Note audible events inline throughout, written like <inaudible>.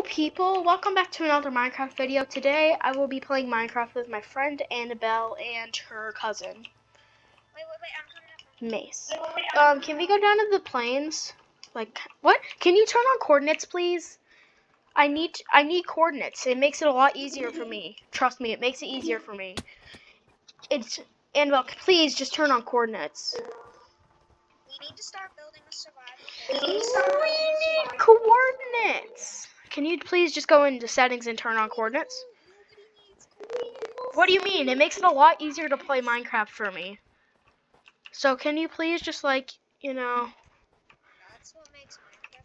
Hello people, welcome back to another Minecraft video. Today I will be playing Minecraft with my friend Annabelle and her cousin, Wait, wait, wait, I'm coming up. Mace. Um, can we go down to the plains? Like, what? Can you turn on coordinates, please? I need, I need coordinates. It makes it a lot easier for me. Trust me, it makes it easier for me. It's, Annabelle, please just turn on coordinates. We need to start building a survival. We need coordinates. Can you please just go into settings and turn on coordinates? What do you mean? It makes it a lot easier to play Minecraft for me. So can you please just like, you know, That's what makes Minecraft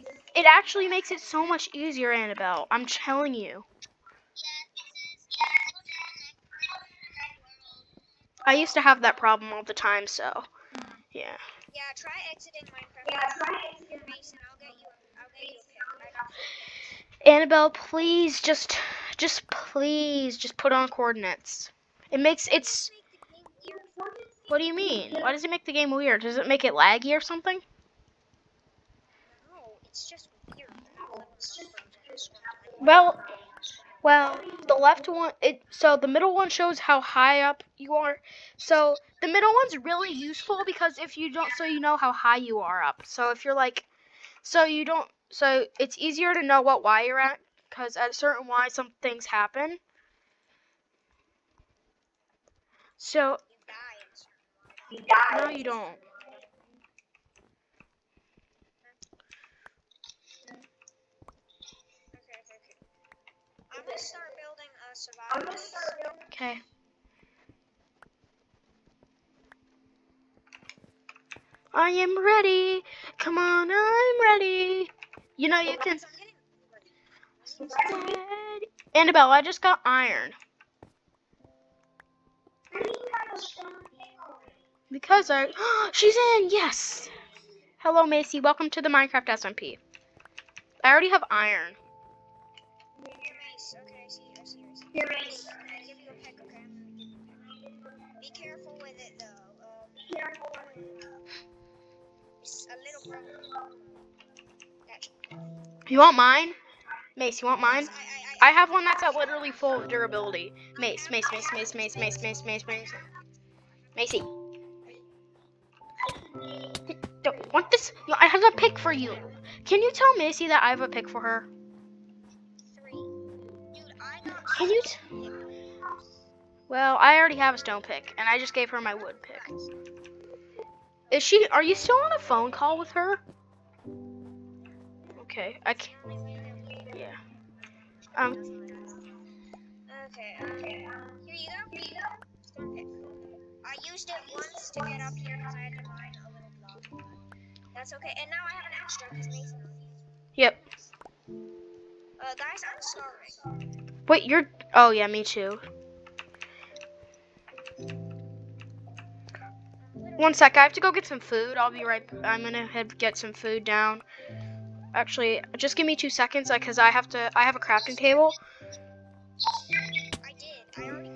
easy. it actually makes it so much easier, Annabelle. I'm telling you. I used to have that problem all the time, so yeah. Yeah, try exiting Minecraft. Yeah, try exiting Mason. I'll get you. Annabelle, please just just please just put on coordinates. It makes it's what do you mean? Why does it make the game weird? Does it make it laggy or something? Well, well, the left one it so the middle one shows how high up you are. So the middle one's really useful because if you don't so you know how high you are up. So if you're like so you don't so it's easier to know what Y you're at cuz at a certain Y some things happen. So no you don't. Okay. I am ready. Come on, I'm ready. You know, you can... Annabelle, I just got iron. Because I... <gasps> She's in! Yes! Hello, Macy. Welcome to the Minecraft SMP. I already have iron. Be careful with it, though. Um, a little problem. You want mine? Mace, you want mine? I, have one that's at literally full of durability. Mace, mace, mace, mace, mace, mace, mace, mace, mace. Macy. Don't want this. I have a pick for you. Can you tell Macy that I have a pick for her? Can you? Well, I already have a stone pick, and I just gave her my wood pick. Is she? Are you still on a phone call with her? Okay, I can Yeah. Um. Okay. Okay. Here you go. Here you go. I used it once to get up here because I had to mine a little block. That's okay. And now I have an extra because Mason Yep. Uh, guys, I'm starving. Wait, you're. Oh yeah, me too. One sec, I have to go get some food. I'll be right. I'm gonna head get some food down. Actually, just give me two seconds, because I have to. I have a crafting table. I did. I already.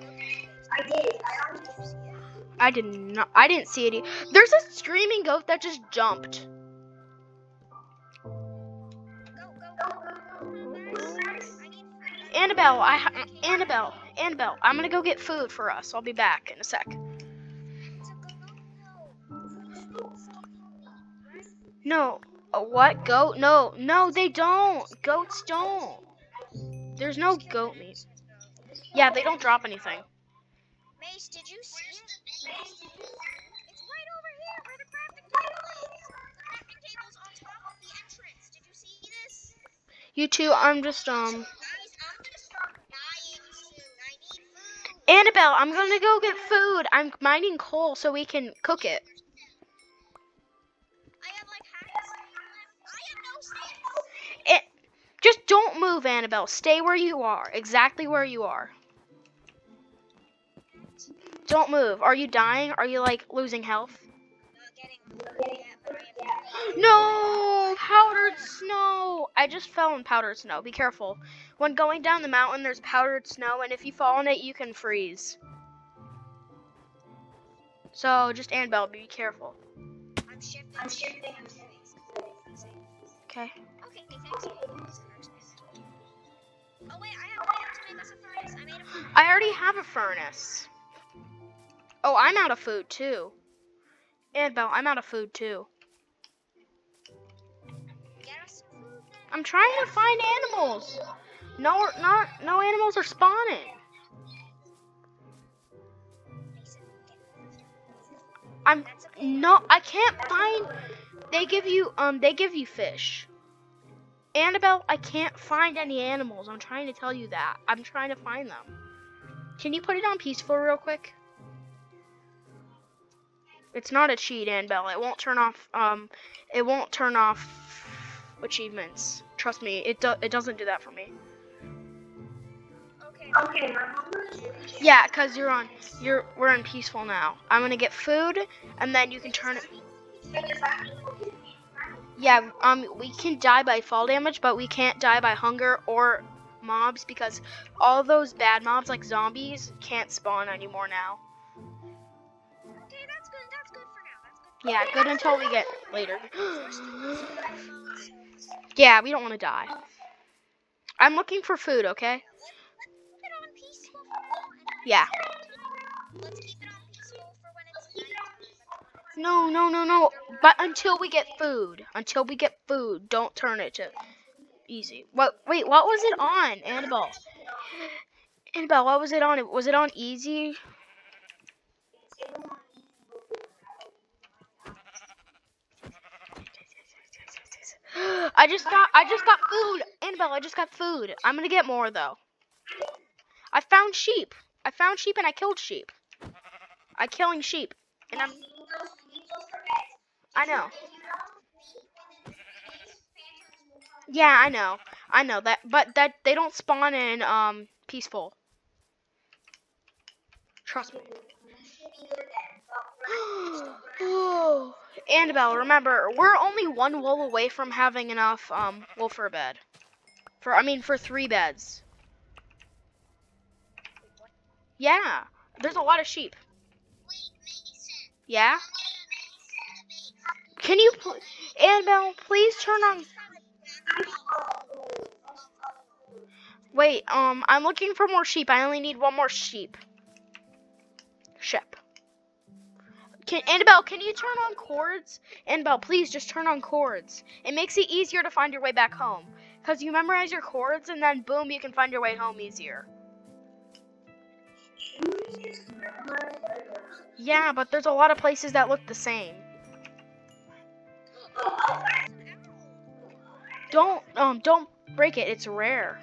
I did. I already did. see it. I did not. I didn't see it. There's a screaming goat that just jumped. Go, go, go, go, go, guys. I need food. Annabelle, I. Annabelle, Annabelle, I'm gonna go get food for us. I'll be back in a sec. It's a goat. No. No. A what? Goat? No. No, they don't. Goats don't. There's no goat meat. Yeah, they don't drop anything. Mace, did you see it's right over here where the crafting table is. The crafting table's on top of the entrance. Did you see this? You two, I'm just um. Guys, I'm gonna start dying soon. I need food. Annabelle, I'm gonna go get food. I'm mining coal so we can cook it. Move, Annabelle. Stay where you are. Exactly where you are. Don't move. Are you dying? Are you like losing health? Not getting yet, but I am. No! Powdered snow! I just fell in powdered snow. Be careful. When going down the mountain, there's powdered snow, and if you fall in it, you can freeze. So, just Annabelle, be careful. I'm shifting. I'm shifting. I'm shifting. Okay. Okay, thanks. Oh wait, I have to make us a furnace. I made a furnace. I already have a furnace. Oh, I'm out of food too. Annabelle, I'm out of food too. Get us some food then. I'm trying to find animals. No, not no animals are spawning. I'm no, I can't find. They give you um, they give you fish. Annabelle, I can't find any animals. I'm trying to tell you that. I'm trying to find them. Can you put it on peaceful real quick? It's not a cheat, Annabelle. It won't turn off. Um, it won't turn off achievements. Trust me, it do- it doesn't do that for me. Okay. Okay, Yeah, cause you're on. You're we're in peaceful now. I'm gonna get food, and then you can turn it. Yeah, um, we can die by fall damage, but we can't die by hunger or mobs because all those bad mobs like zombies can't spawn anymore now. Okay, that's good. That's good for now. That's good. Yeah, good until we get later. Yeah, we don't want to die. I'm looking for food, okay? Let's No, no, no, no. But until we get food, until we get food, don't turn it to easy. What? Wait, what was it on, Annabelle? Annabelle, what was it on? Was it on easy? I just got, I just got food, Annabelle. I just got food. I'm gonna get more though. I found sheep. I found sheep and I killed sheep. I killing sheep, and I'm. I know. Yeah, I know. I know that, but that they don't spawn in um peaceful. Trust me. oh, <gasps> Annabelle, remember, we're only one wool away from having enough um wool for a bed. For I mean, for three beds. Yeah, there's a lot of sheep. Yeah. Can you, pl- Annabelle, please turn on? Wait, um, I'm looking for more sheep. I only need one more sheep. Ship. Can Annabelle, can you turn on cords? Annabelle, please just turn on cords. It makes it easier to find your way back home. Cause you memorize your cords and then boom, you can find your way home easier. Yeah, but there's a lot of places that look the same. Don't um don't break it. It's rare.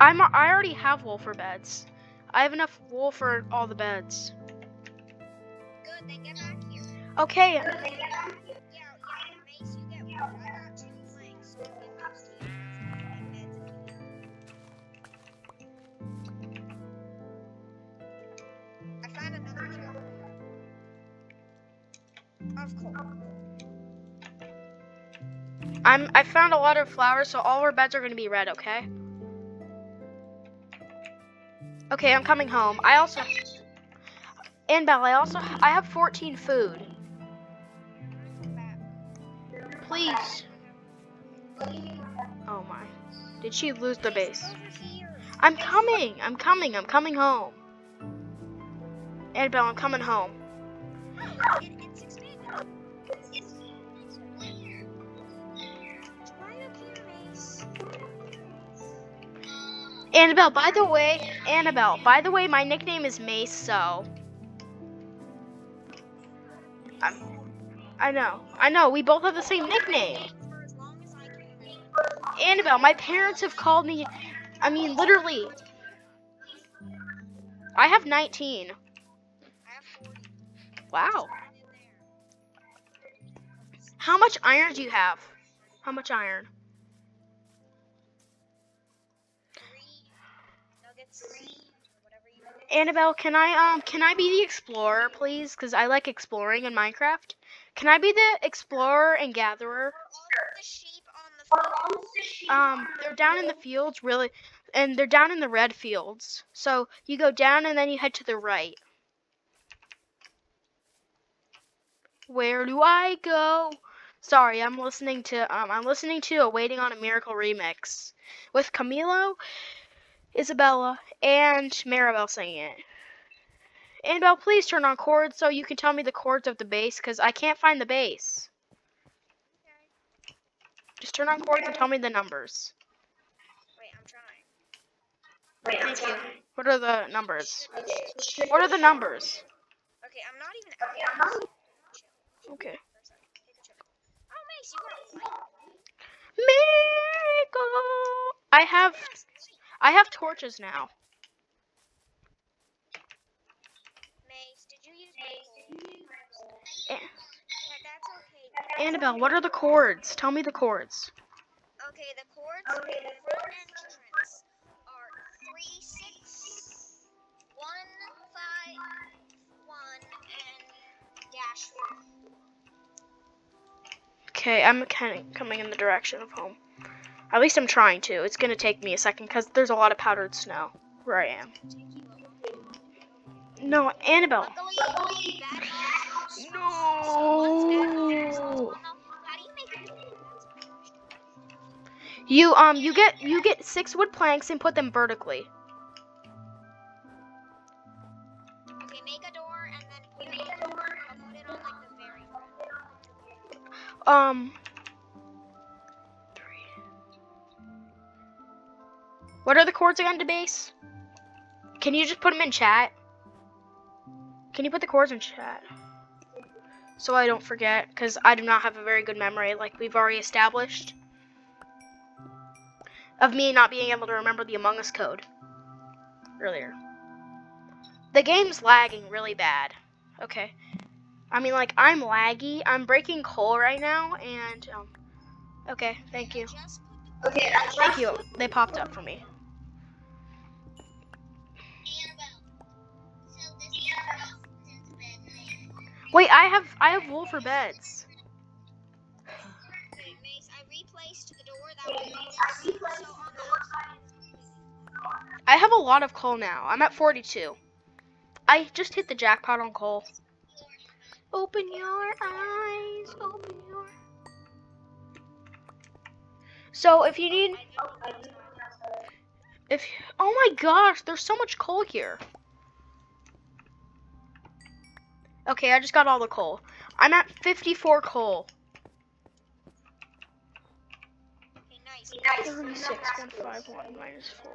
I'm I already have wool for beds. I have enough wool for all the beds. Good, then get back here. Okay. Of course. I'm I found a lot of flowers, so all our beds are gonna be red, okay? Okay, I'm coming home. I also Annabelle, I also I have 14 food. Please. Oh my. Did she lose the base? I'm coming. I'm coming. I'm coming home. Annabelle, I'm coming home. Annabelle, by the way, Annabelle, by the way, my nickname is Mace, so. I'm, I know. I know. We both have the same nickname. Annabelle, my parents have called me. I mean, literally. I have 19. I have 40. Wow. How much iron do you have? How much iron? Annabelle, can I um can I be the explorer, please? Cause I like exploring in Minecraft. Can I be the explorer and gatherer? Um, they're down in the fields, really, and they're down in the red fields. So you go down and then you head to the right. Where do I go? Sorry, I'm listening to um, I'm listening to a Waiting on a Miracle remix with Camilo Isabella, and Mirabel singing it. Annabelle, please turn on cords so you can tell me the cords of the base because I can't find the base. Okay. Just turn on cords and tell me the numbers. Wait, I'm trying. Wait, Thank you. What are the numbers? What are the numbers? Okay, I'm not even. Okay, I'm not. Okay. For a second. Take a chill. Oh, Mace, you got. Miracle. I have I have torches now. Mace, did you use my coal? A- Yeah, that's okay. Annabelle, what are the cords? Tell me the cords. Okay, the cords for the front entrance are three six one five one and dash one. Okay, I'm kind of coming in the direction of home. At least I'm trying to. It's gonna take me a second because there's a lot of powdered snow where I am. Take you a while. No, Annabelle. Luckily, bad news. So once bad news, No. well, no, how do you make it? You um you get you get six wood planks and put them vertically. Okay, make a door and then put it, put it on like the very. Um. What are the cords again to base? Can you just put them in chat? Can you put the cords in chat? So I don't forget, because I do not have a very good memory, like we've already established. Of me not being able to remember the Among Us code earlier. The game's lagging really bad. Okay. I mean, like, I'm laggy. I'm breaking coal right now, and, um, okay, thank you. Just put the Okay, Thank you. They popped up for me. Wait, I have, I have wool for beds. I replaced the door that was so on the outside. I have a lot of coal now. I'm at 42. I just hit the jackpot on coal. Open your eyes, open your. So if you need, if oh my gosh, there's so much coal here. Okay, I just got all the coal. I'm at 54 coal. Okay, nice. 36, 151 minus 4.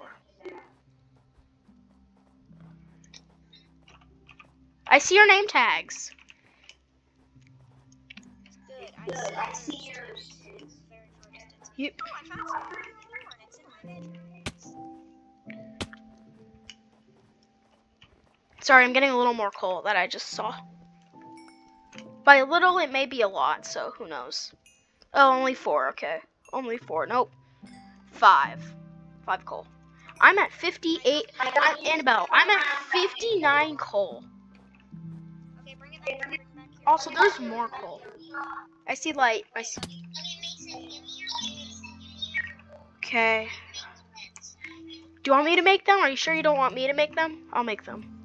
I see your name tags. Good. I see yours. Very far distance. You, I found something in the door and it's in my bedroom. sorry, I'm getting a little more coal that I just saw. By a little, it may be a lot, so who knows. Oh, only four, okay. Only four, nope. Five. Five coal. I'm at 58, I'm, Annabelle, I'm at 59 coal. Also, there's more coal. I see light. I see. Okay. Do you want me to make them? Are you sure you don't want me to make them? I'll make them.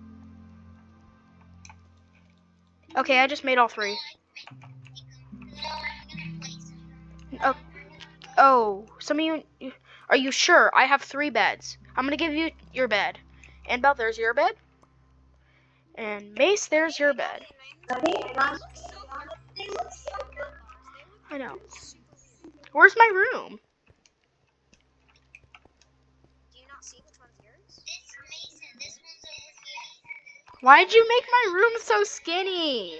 Okay, I just made all three. Oh, oh, some of you, are you sure? I have three beds. I'm gonna give you your bed. And Belle, there's your bed. And Mace, there's your bed. I know. Where's my room? Do you not see which one's yours? Why'd you make my room so skinny?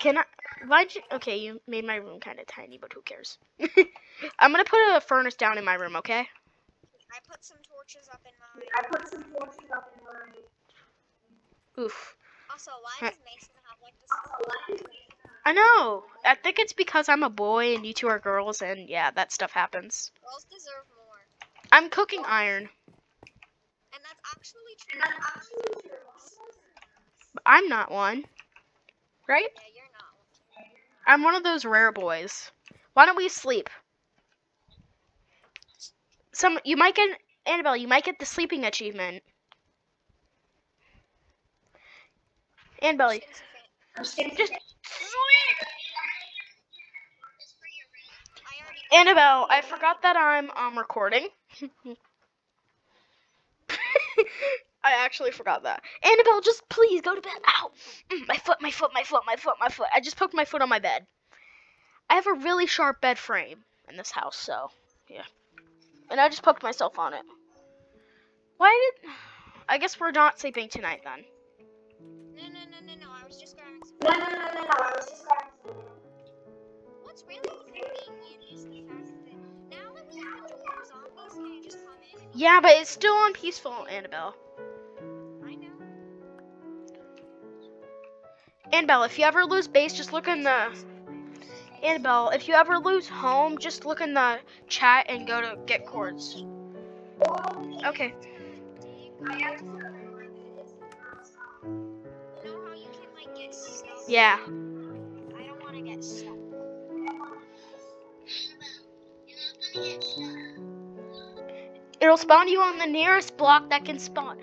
Can I? Why'd you? Okay, you made my room kind of tiny, but who cares? <laughs> I'm gonna put a furnace down in my room, okay? I put some torches up in mine. I put some torches up in mine. Oof. Also, why Huh. does Mason have like this? I know. I think it's because I'm a boy and you two are girls, and yeah, that stuff happens. Girls deserve more. I'm cooking iron. And that's actually true. I'm not one. Right? Yeah, you're not one. I'm one of those rare boys. Why don't we sleep? Some you might get Annabelle, you might get the sleeping achievement. Annabelle, Just gonna see if <laughs> I'm sticking Just sleep. Annabelle, I forgot that I'm um recording. <laughs> <laughs> I actually forgot that. Annabelle, just please go to bed. Ow! Mm, my foot, my foot, my foot, my foot, my foot. I just poked my foot on my bed. I have a really sharp bed frame in this house, so yeah. And I just poked myself on it. Why did? I guess we're not sleeping tonight then. No, no, no, no, no. I was just grabbing some. No, no, no, no, no. I was just grabbing What's really convenient is the fact Yeah, but it's still on peaceful, Annabelle. I know. Annabelle, if you ever lose base, just look in the Annabelle, if you ever lose home, just look in the chat and go to get cords. Okay. I It'll spawn you on the nearest block that can spawn.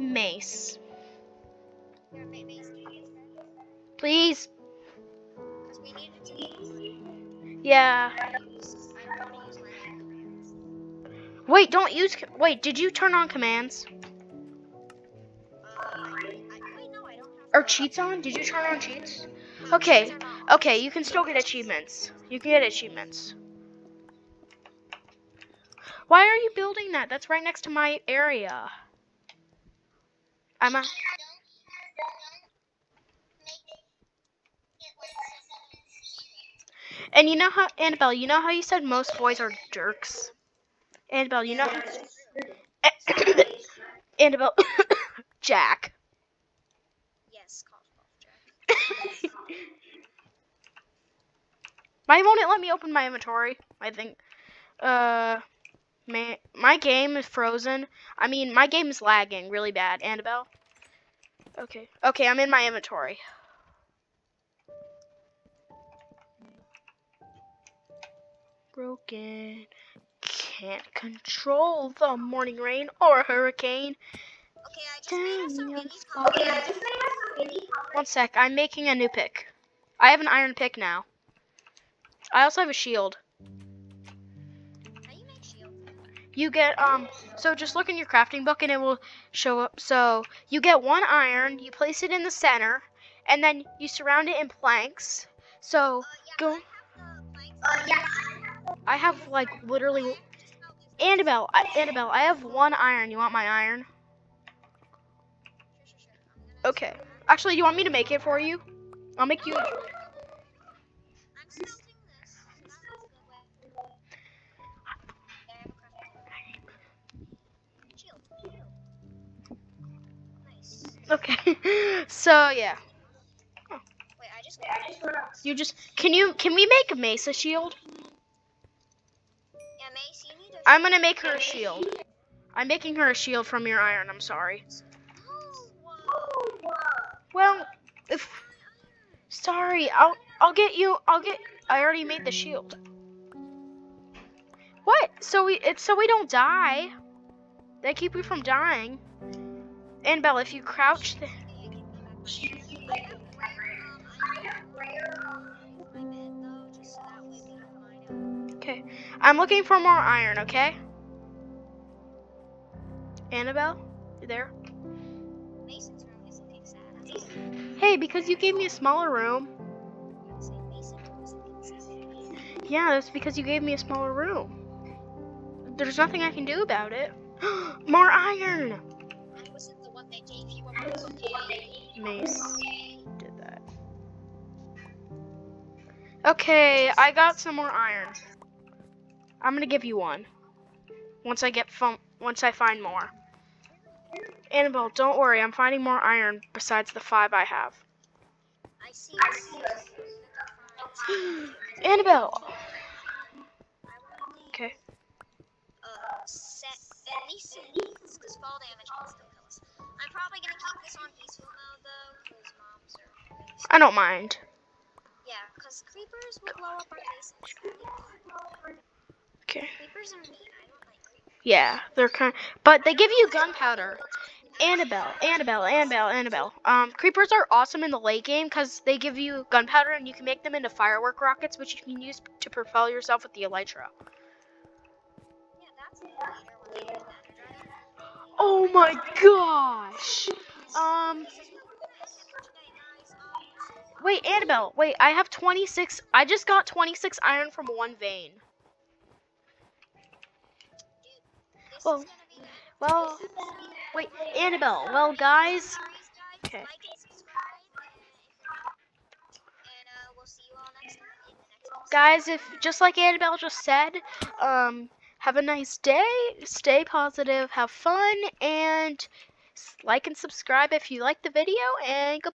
Mace. Please. Yeah. Wait, don't use. Wait, did you turn on commands? Or cheats on? Did you turn on cheats? Okay. Okay, you can still get achievements. You can get achievements. Why are you building that? That's right next to my area. I'm a. And you know how, Annabelle, you know how you said most boys are jerks? Annabelle, you know how. <coughs> Annabelle. <coughs> Jack. Yes, Jack. <laughs> Why won't it let me open my inventory? I think. Uh. Man, my game is frozen. I mean, my game is lagging really bad. Annabelle? Okay. Okay, I'm in my inventory. Broken. Can't control the morning rain or a hurricane. Okay, I just made us some. Okay, I just made us some mini comments. One sec, I'm making a new pick. I have an iron pick now. I also have a shield. You get um so just look in your crafting book and it will show up. So you get one iron, you place it in the center, and then you surround it in planks. So Uh, yeah, Go. I have. Uh, yeah. I have like literally Annabelle, Annabelle, I have one iron. You want my iron? Okay. Actually, you want me to make it for you? I'll make you Okay. <laughs> so yeah. Wait, I just I just. You just can you can we make a Mesa shield? Yeah, Mace, you need to. I'm gonna make her a shield. I'm making her a shield from your iron, I'm sorry. Oh. <gasps> Oh. Well, if sorry, I'll I'll get you. I'll get. I already made the shield. What? So we it's so we don't die. They keep you from dying. Annabelle, if you crouch, okay. I'm looking for more iron. Okay. Annabelle, you there? Hey, because you gave me a smaller room. Yeah, that's because you gave me a smaller room. There's nothing I can do about it. <gasps> More iron! Mace did that. Okay, I got some more iron. I'm gonna give you one. Once I get once I find more. Annabelle, don't worry, I'm finding more iron besides the five I have. I see. I see. <gasps> Annabelle! I want to Okay. uh, set at least six, because fall damage I'm probably gonna keep this on peaceful mode though, because moms are. I don't mind. Yeah, because creepers will blow up our faces. Okay. Creepers are mean. I don't like creepers. Yeah, they're kind Of, but they give you gunpowder. Annabelle, Annabelle, Annabelle, Annabelle. Um, creepers are awesome in the late game because they give you gunpowder and you can make them into firework rockets, which you can use to propel yourself with the elytra. Yeah, Oh my gosh! Um, wait, Annabelle, wait, I have 26. I just got 26 iron from one vein. Well, Well, wait, Annabelle. Well, guys. Okay. Guys, if just like Annabelle just said, um, have a nice day, stay positive, have fun, and like and subscribe if you like the video, and goodbye.